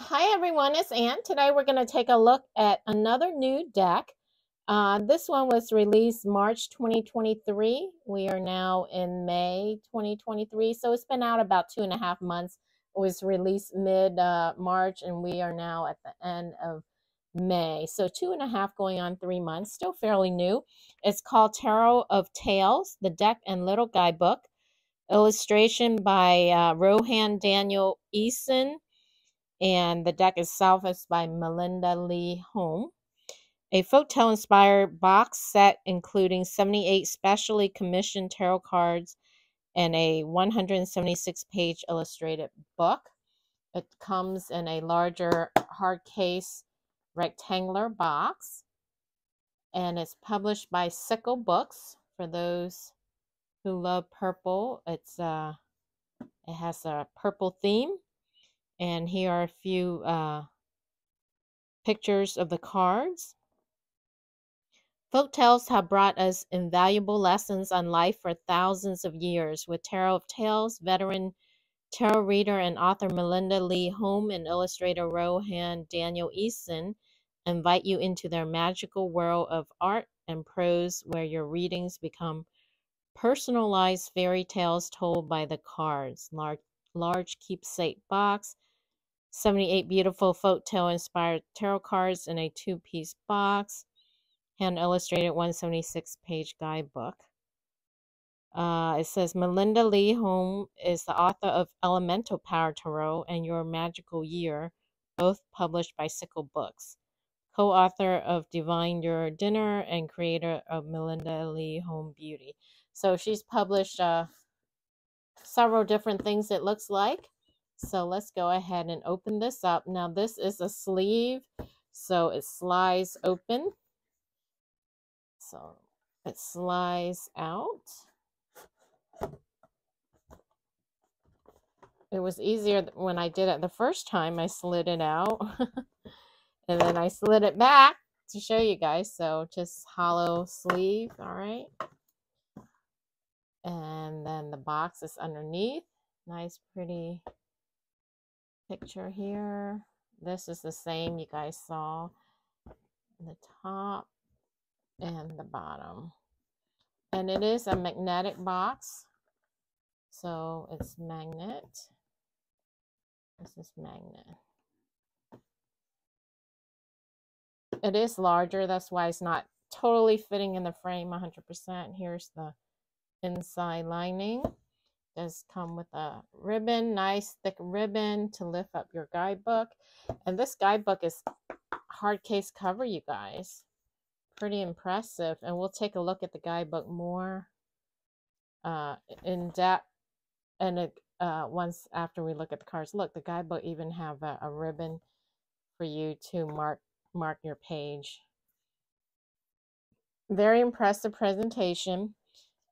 Hi everyone, it's Anne. Today we're going to take a look at another new deck. Uh, this one was released March 2023. We are now in May 2023, so it's been out about two and a half months. It was released mid uh, March, and we are now at the end of May. So two and a half going on three months, still fairly new. It's called Tarot of Tales, the deck and little guidebook. Illustration by uh, Rohan Daniel Eason and the deck itself is by Melinda Lee Holm. A folktale inspired box set including 78 specially commissioned tarot cards and a 176 page illustrated book. It comes in a larger hard case rectangular box and it's published by Cico Books for those who love purple. It's uh it has a purple theme and here are a few uh, pictures of the cards. Folk tales have brought us invaluable lessons on life for thousands of years. With Tarot of Tales, veteran tarot reader and author Melinda Lee Holm and illustrator Rohan Daniel Eason invite you into their magical world of art and prose where your readings become personalized fairy tales told by the cards. Large, large keepsake box 78 beautiful folktale inspired tarot cards in a two piece box, hand illustrated 176 page guidebook. Uh, it says Melinda Lee Holm is the author of Elemental Power Tarot and Your Magical Year, both published by Cico Books. Co author of Divine Your Dinner and creator of Melinda Lee Holm Beauty. So she's published uh, several different things, it looks like. So let's go ahead and open this up. Now this is a sleeve, so it slides open. So it slides out. It was easier when I did it the first time. I slid it out and then I slid it back to show you guys. So just hollow sleeve, all right. And then the box is underneath. Nice, pretty picture here. This is the same you guys saw the top and the bottom. And it is a magnetic box. So it's magnet. This is magnet. It is larger. That's why it's not totally fitting in the frame 100%. Here's the inside lining does come with a ribbon, nice thick ribbon to lift up your guidebook. And this guidebook is hard case cover, you guys. Pretty impressive. And we'll take a look at the guidebook more uh, in depth and uh, once after we look at the cards. Look, the guidebook even have a, a ribbon for you to mark mark your page. Very impressive presentation.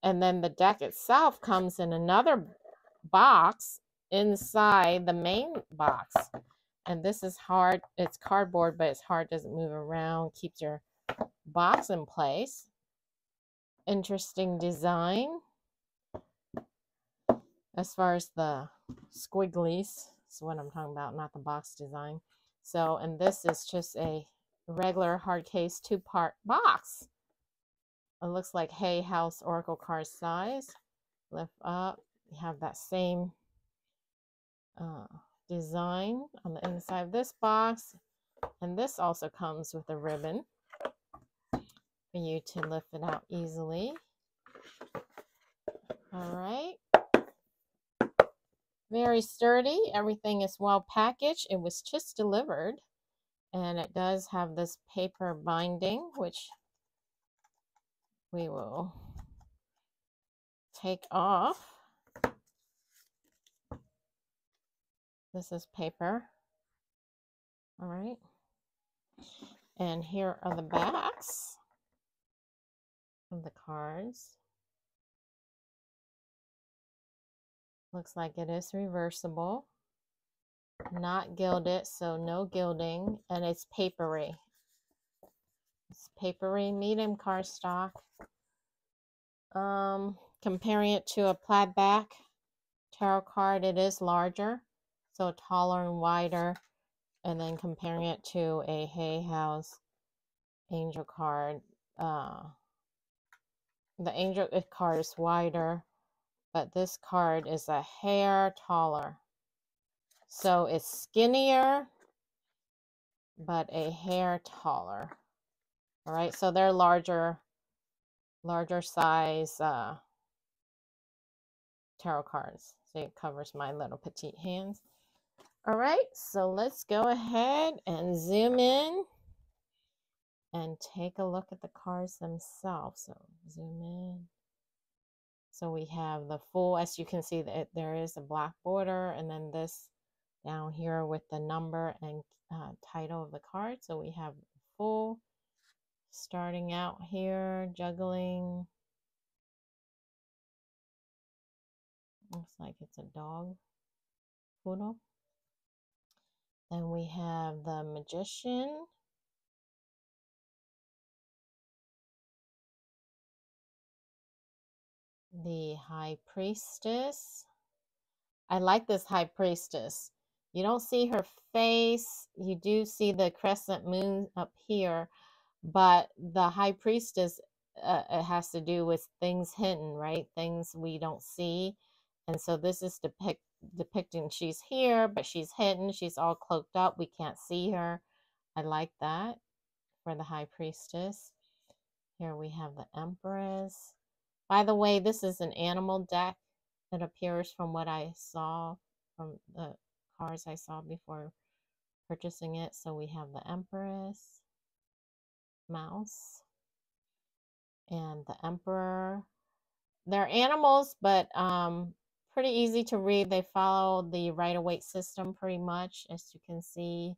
And then the deck itself comes in another box inside the main box. And this is hard. It's cardboard, but it's hard. Doesn't move around. Keeps your box in place. Interesting design. As far as the squigglies, is what I'm talking about, not the box design. So, and this is just a regular hard case two-part box. It looks like Hay House Oracle card size. Lift up. You have that same uh, design on the inside of this box. And this also comes with a ribbon for you to lift it out easily. All right. Very sturdy. Everything is well packaged. It was just delivered. And it does have this paper binding, which we will take off. This is paper. All right. And here are the backs of the cards. Looks like it is reversible. Not gilded, so no gilding. And it's papery. It's papery medium cardstock. Um, comparing it to a plaid back tarot card, it is larger, so taller and wider. and then comparing it to a Hay House angel card. Uh, the angel card is wider, but this card is a hair taller. So it's skinnier, but a hair taller. All right, so they're larger, larger size uh, tarot cards. So it covers my little petite hands. All right, so let's go ahead and zoom in and take a look at the cards themselves. So zoom in. So we have the full, as you can see, that there is a black border, and then this down here with the number and uh, title of the card. So we have Fool starting out here, juggling. Looks like it's a dog, poodle. Then we have the magician. The high priestess. I like this high priestess. You don't see her face. You do see the crescent moon up here, but the high priestess uh, it has to do with things hidden, right? Things we don't see. And so this is depict depicting she's here, but she's hidden. She's all cloaked up. We can't see her. I like that for the high priestess. Here we have the empress. By the way, this is an animal deck. It appears from what I saw from the cards I saw before purchasing it. So we have the empress, mouse, and the emperor. They're animals, but um, pretty easy to read. They follow the Rider-Waite system pretty much. As you can see,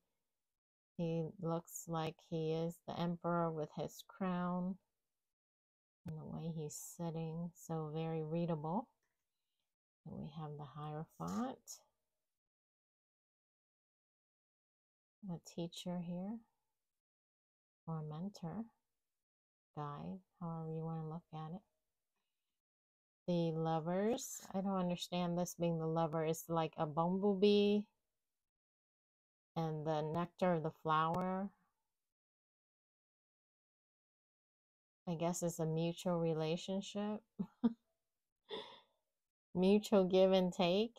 he looks like he is the emperor with his crown and the way he's sitting. So very readable. And we have the Hierophant, a teacher here, or mentor, guide, however you want to look at it the lovers. I don't understand this being the lover. It's like a bumblebee and the nectar of the flower. I guess it's a mutual relationship. mutual give and take.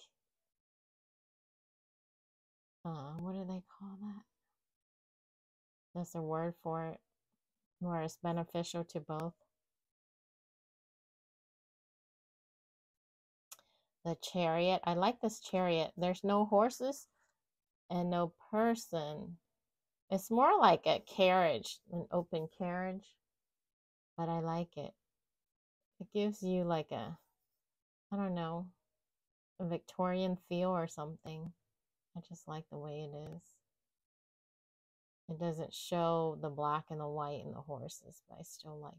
Uh, what do they call that? That's a word for it, where it's beneficial to both. the chariot. I like this chariot. There's no horses and no person. It's more like a carriage, an open carriage, but I like it. It gives you like a, I don't know, a Victorian feel or something. I just like the way it is. It doesn't show the black and the white and the horses, but I still like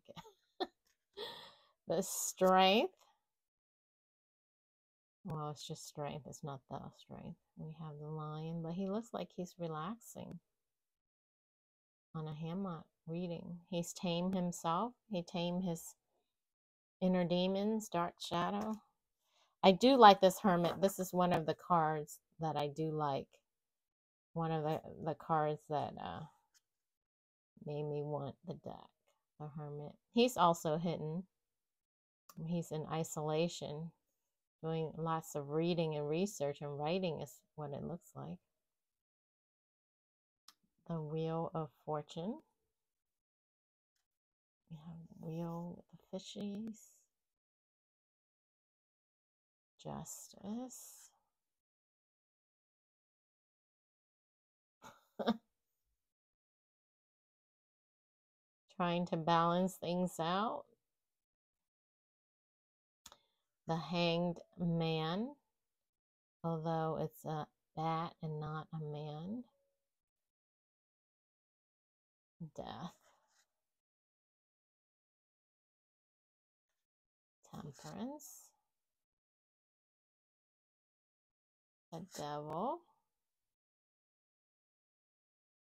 it. the strength well, it's just strength. It's not the strength. We have the lion, but he looks like he's relaxing on a hammock reading. He's tamed himself. He tamed his inner demons, dark shadow. I do like this hermit. This is one of the cards that I do like. One of the, the cards that uh, made me want the deck. The hermit. He's also hidden. He's in isolation doing lots of reading and research and writing is what it looks like. The Wheel of Fortune. We have the wheel with the fishies. Justice. Trying to balance things out the hanged man, although it's a bat and not a man. Death. Temperance. The devil.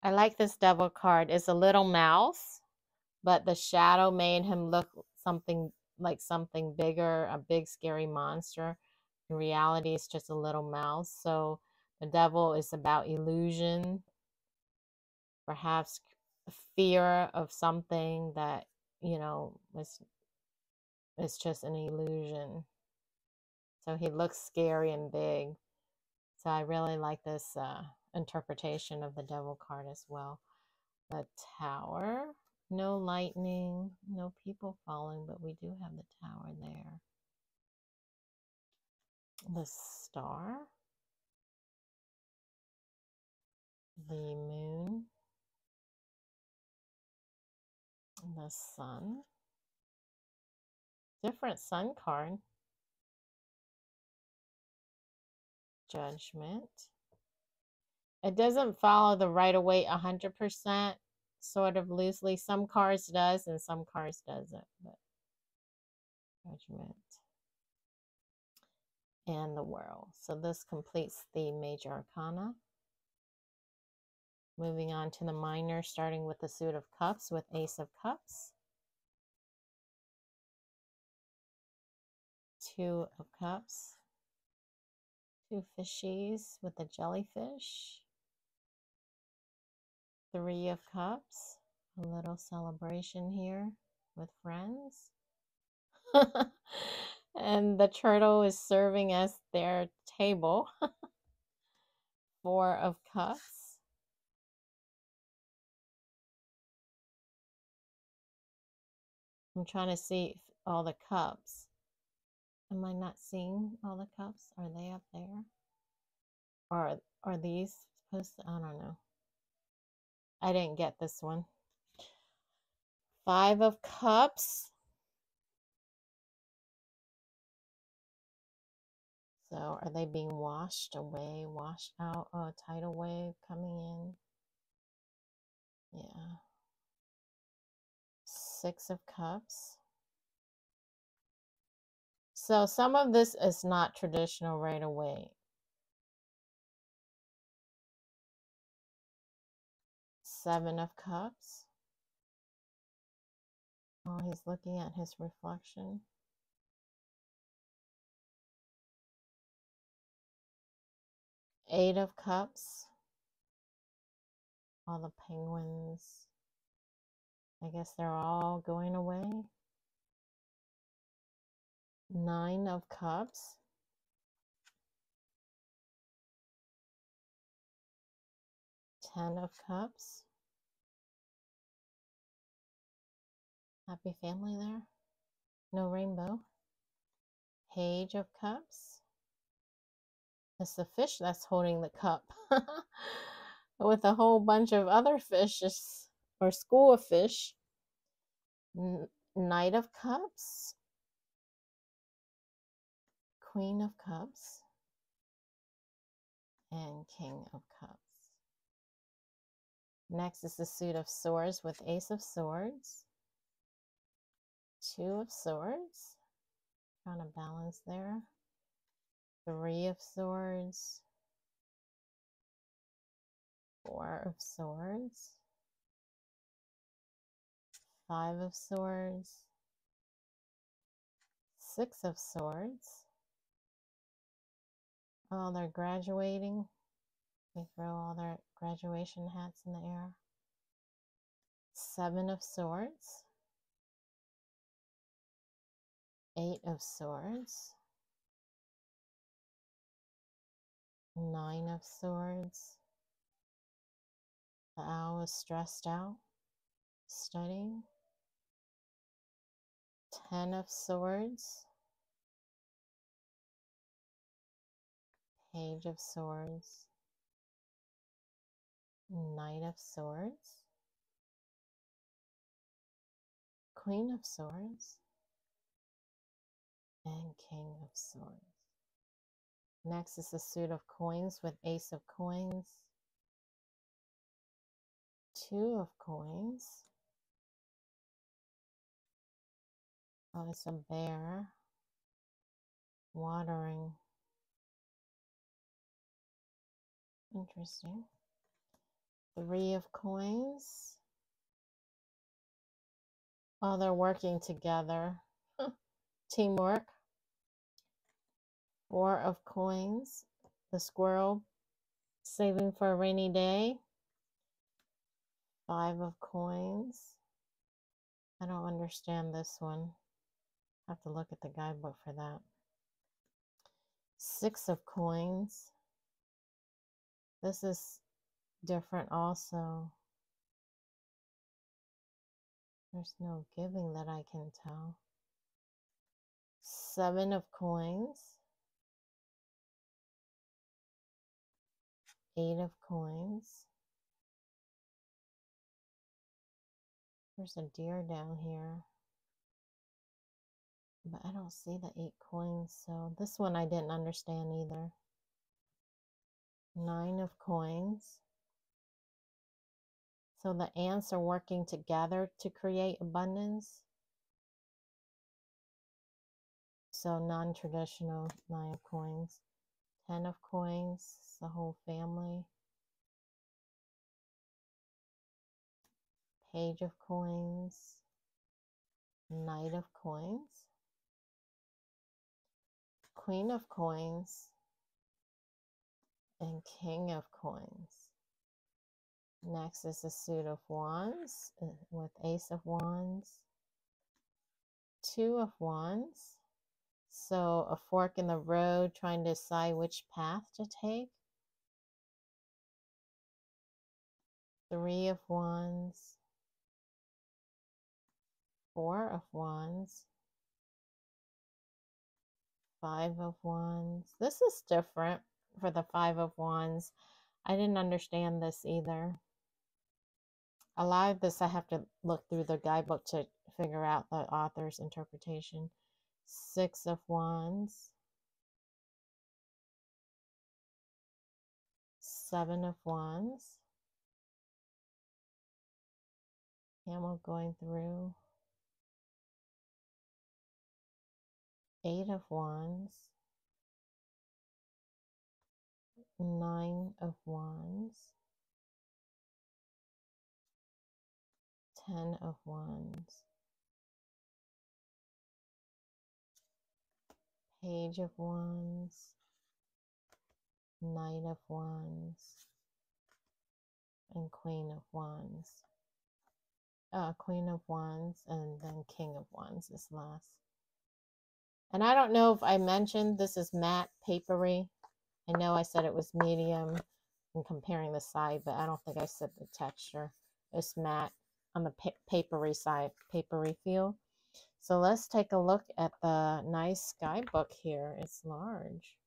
I like this devil card. It's a little mouse, but the shadow made him look something like something bigger, a big scary monster. In reality, it's just a little mouse. So the devil is about illusion perhaps fear of something that, you know, was is just an illusion. So he looks scary and big. So I really like this uh, interpretation of the devil card as well. The tower, no lightning, no people falling, but we do have the tower there. The star, the moon, the sun, different sun card, judgment. It doesn't follow the Rider-Waite 100%, sort of loosely. Some cards does and some cards doesn't, but judgment and the world. So this completes the major arcana. Moving on to the minor, starting with the suit of cups with ace of cups. Two of cups. Two fishies with the jellyfish. Three of cups. A little celebration here with friends. and the turtle is serving as their table. Four of cups. I'm trying to see all the cups. Am I not seeing all the cups? Are they up there? Or are these supposed to? I don't know. I didn't get this one. Five of cups. So are they being washed away, washed out? Oh, a tidal wave coming in. Yeah. Six of cups. So some of this is not traditional Rider-Waite. Seven of cups. Oh, he's looking at his reflection. Eight of Cups. All the penguins. I guess they're all going away. Nine of Cups. Ten of Cups. Happy family there. No rainbow. Page of Cups. It's the fish that's holding the cup with a whole bunch of other fishes or school of fish. Knight of Cups, Queen of Cups, and King of Cups. Next is the suit of swords with Ace of Swords, Two of Swords, trying to balance there. Three of Swords, Four of Swords, Five of Swords, Six of Swords. Oh, they're graduating. They throw all their graduation hats in the air. Seven of Swords, Eight of Swords, Nine of Swords. The owl is stressed out, studying. Ten of Swords. Page of Swords. Knight of Swords. Queen of Swords. And King of Swords. Next is the suit of coins with Ace of Coins, Two of Coins. Oh, it's a bear watering. Interesting. Three of Coins. Oh, they're working together. Teamwork. Four of Coins. The squirrel saving for a rainy day. Five of coins. I don't understand this one. I have to look at the guidebook for that. Six of coins. This is different also. There's no giving that I can tell. Seven of coins. Eight of coins. There's a deer down here. But I don't see the eight coins, so this one I didn't understand either. Nine of coins. So the ants are working together to create abundance. So non-traditional nine of coins. Ten of coins, the whole family. Page of coins. Knight of coins. Queen of coins. And King of coins. Next is a suit of wands uh, with ace of wands, two of wands. So a fork in the road trying to decide which path to take. Three of wands, four of wands, five of wands. This is different for the five of wands. I didn't understand this either a lot of this I have to look through the guidebook to figure out the author's interpretation. Six of Wands, Seven of Wands, Camel going through, Eight of Wands, Nine of Wands, Ten of Wands, Page of Wands, Knight of Wands, and Queen of Wands. Uh, Queen of Wands, and then King of Wands is last. And I don't know if I mentioned this is matte papery. I know I said it was medium in comparing the side, but I don't think I said the texture. It's matte on the pa papery side, papery feel. So let's take a look at the nice guidebook here. It's large.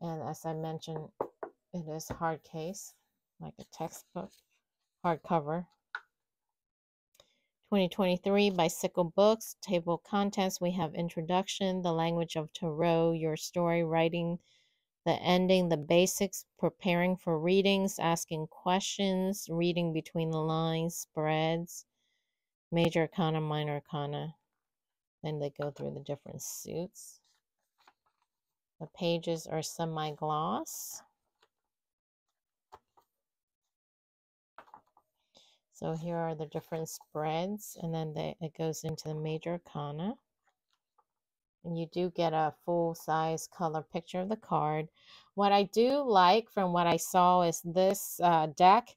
And as I mentioned, it is hard case, like a textbook, hardcover. 2023 by Cico Books. Table contents, we have introduction, the language of tarot, your story, writing, the ending, the basics, preparing for readings, asking questions, reading between the lines, spreads, major arcana, minor arcana. Then they go through the different suits. The pages are semi-gloss. So here are the different spreads, and then they, it goes into the major arcana and you do get a full size color picture of the card. What I do like from what I saw is this uh, deck,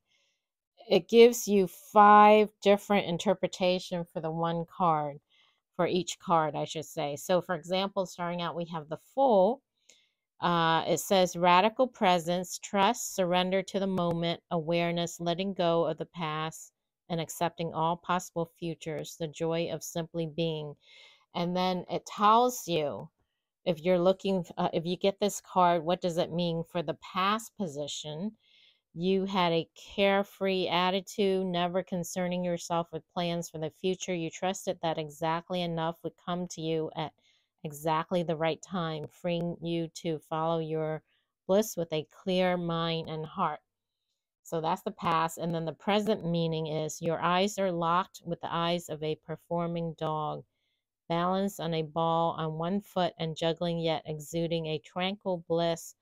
it gives you five different interpretation for the one card, for each card, I should say. So for example, starting out, we have the Fool. Uh, it says radical presence, trust, surrender to the moment, awareness, letting go of the past, and accepting all possible futures, the joy of simply being and then it tells you if you're looking uh, if you get this card what does it mean for the past position you had a carefree attitude never concerning yourself with plans for the future you trusted that exactly enough would come to you at exactly the right time freeing you to follow your bliss with a clear mind and heart. So that's the past and then the present meaning is your eyes are locked with the eyes of a performing dog balanced on a ball on one foot and juggling yet exuding a tranquil bliss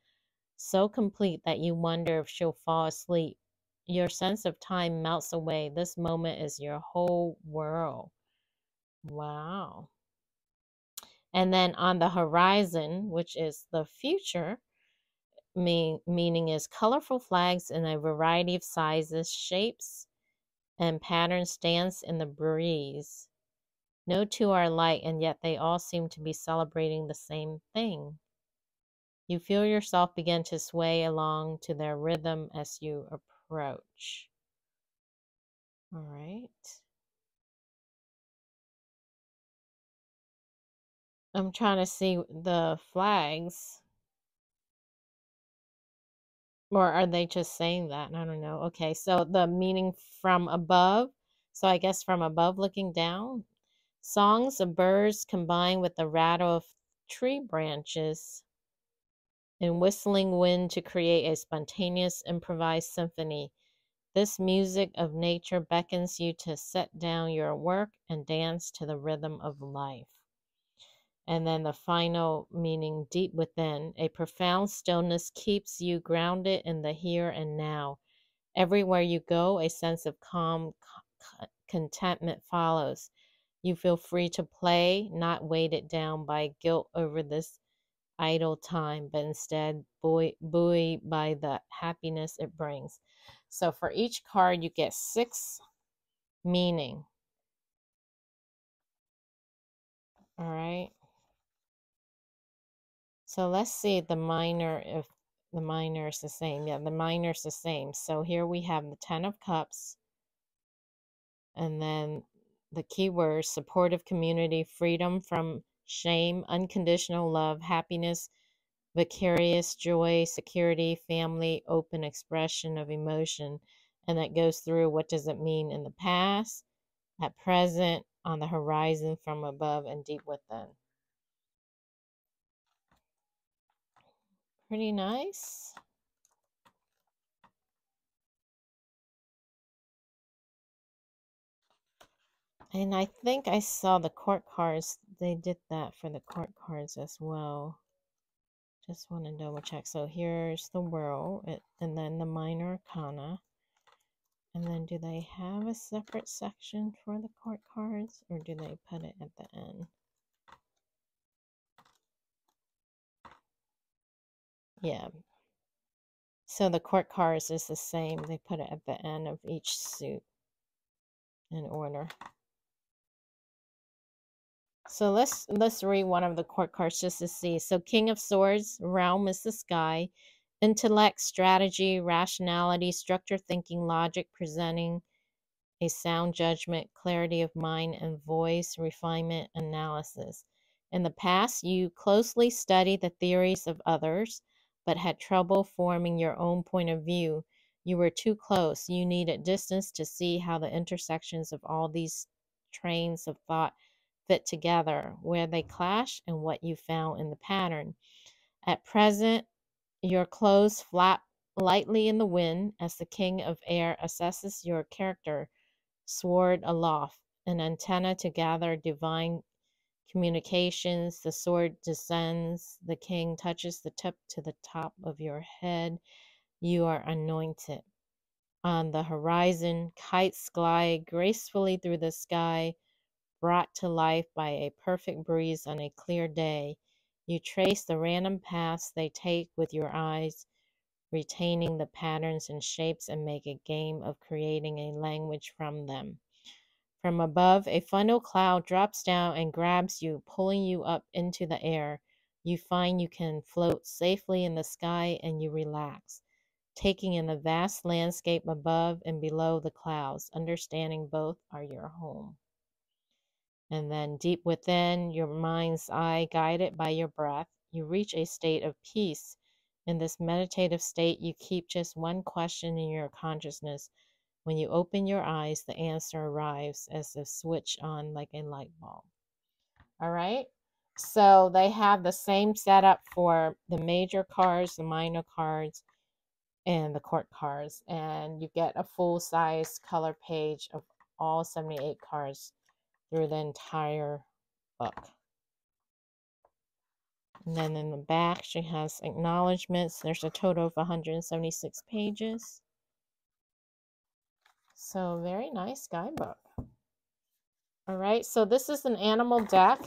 so complete that you wonder if she'll fall asleep. Your sense of time melts away. This moment is your whole world. Wow. And then on the horizon, which is the future, mean, meaning is colorful flags in a variety of sizes, shapes, and patterns dance in the breeze. No two are alike, and yet they all seem to be celebrating the same thing. You feel yourself begin to sway along to their rhythm as you approach. All right. I'm trying to see the flags. Or are they just saying that? I don't know. Okay, so the meaning from above. So I guess from above looking down. Songs of birds combined with the rattle of tree branches and whistling wind to create a spontaneous improvised symphony. This music of nature beckons you to set down your work and dance to the rhythm of life. And then the final meaning, deep within, a profound stillness keeps you grounded in the here and now. Everywhere you go, a sense of calm contentment follows. You feel free to play, not weighted down by guilt over this idle time, but instead buoyed by the happiness it brings. So for each card, you get six meaning. All right. So let's see the minor if the minor is the same. Yeah, the minor is the same. So here we have the Ten of Cups. And then the keywords supportive community, freedom from shame, unconditional love, happiness, vicarious joy, security, family, open expression of emotion. And that goes through what does it mean in the past, at present, on the horizon, from above, and deep within. Pretty nice. And I think I saw the court cards. They did that for the court cards as well. Just want to double check. So here's the world, and then the minor arcana. And then do they have a separate section for the court cards, or do they put it at the end? Yeah. So the court cards is the same. They put it at the end of each suit in order. So let's let's read one of the court cards just to see. So King of Swords, realm is the sky. Intellect, strategy, rationality, structure thinking, logic, presenting a sound judgment, clarity of mind and voice, refinement, analysis. In the past, you closely studied the theories of others, but had trouble forming your own point of view. You were too close. You needed distance to see how the intersections of all these trains of thought fit together, where they clash, and what you found in the pattern. At present, your clothes flap lightly in the wind as the king of air assesses your character, sword aloft, an antenna to gather divine communications. The sword descends. The king touches the tip to the top of your head. You are anointed. On the horizon, kites glide gracefully through the sky, brought to life by a perfect breeze on a clear day. You trace the random paths they take with your eyes, retaining the patterns and shapes, and make a game of creating a language from them. From above, a funnel cloud drops down and grabs you, pulling you up into the air. You find you can float safely in the sky and you relax, taking in the vast landscape above and below the clouds, understanding both are your home. And then deep within your mind's eye, guided by your breath, you reach a state of peace. In this meditative state, you keep just one question in your consciousness when you open your eyes, the answer arrives as a switch on like a light bulb. All right. So they have the same setup for the major cards, the minor cards, and the court cards. And you get a full size color page of all 78 cards through the entire book. And then in the back, she has acknowledgments. There's a total of 176 pages. So very nice guidebook. All right, so this is an animal deck.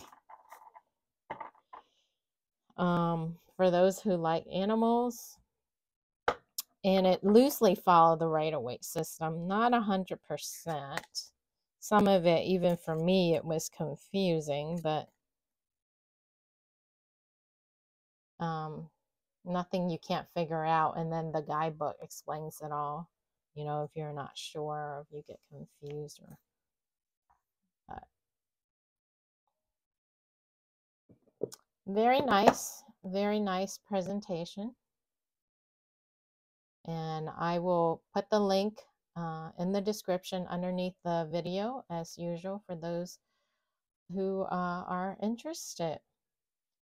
Um, for those who like animals. and it loosely followed the Rider-Waite system, not a hundred percent. Some of it, even for me, it was confusing, but um, nothing you can't figure out. And then the guidebook explains it all. You know, if you're not sure or if you get confused or but very nice, very nice presentation. And I will put the link uh, in the description underneath the video as usual for those who uh, are interested.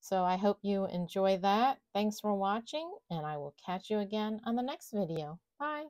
So I hope you enjoy that. Thanks for watching and I will catch you again on the next video. Bye.